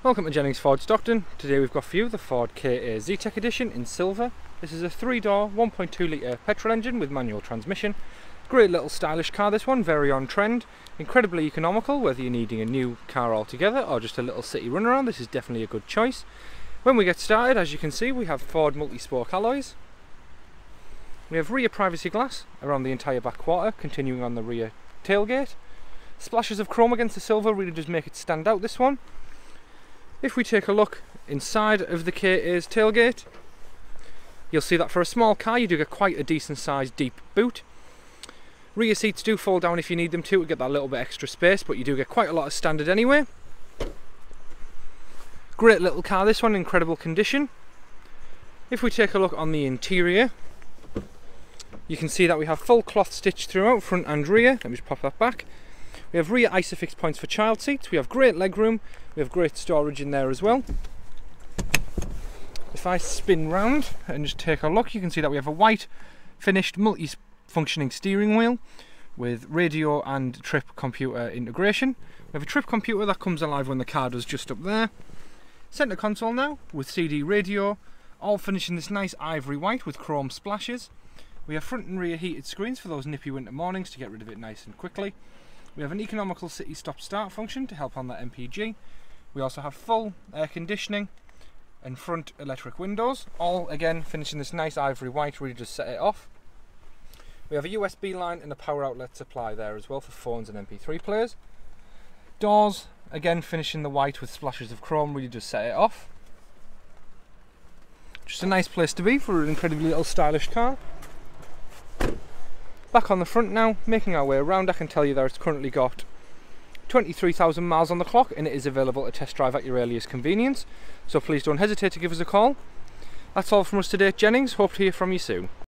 Welcome to Jennings Ford Stockton. Today we've got for you the Ford KA Zetec Edition in silver. This is a three-door, 1.2 litre petrol engine with manual transmission. Great little stylish car this one, very on trend. Incredibly economical, whether you're needing a new car altogether or just a little city runaround, this is definitely a good choice. When we get started, as you can see, we have Ford multi-spoke alloys. We have rear privacy glass around the entire back quarter, continuing on the rear tailgate. Splashes of chrome against the silver really does make it stand out this one. If we take a look inside of the KA's tailgate, you'll see that for a small car you do get quite a decent sized deep boot. Rear seats do fall down if you need them to to get that little bit extra space, but you do get quite a lot of standard anyway. Great little car this one, incredible condition. If we take a look on the interior, you can see that we have full cloth stitch throughout, front and rear. Let me just pop that back. We have rear ISOFIX points for child seats. We have great legroom. We have great storage in there as well. If I spin round and just take a look, you can see that we have a white finished multi-functioning steering wheel with radio and trip computer integration. We have a trip computer that comes alive when the car does just up there. Centre console now with CD radio, all finishing this nice ivory white with chrome splashes. We have front and rear heated screens for those nippy winter mornings to get rid of it nice and quickly. We have an economical city stop start function to help on that MPG. We also have full air conditioning and front electric windows, all again finishing this nice ivory white, really just set it off. We have a USB line and a power outlet supply there as well for phones and MP3 players. Doors, again finishing the white with splashes of chrome, really just set it off. Just a nice place to be for an incredibly little stylish car. Back on the front now, making our way around, I can tell you that it's currently got 23,000 miles on the clock and it is available to test drive at your earliest convenience. So please don't hesitate to give us a call. That's all from us today at Jennings. Hope to hear from you soon.